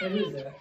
What is that?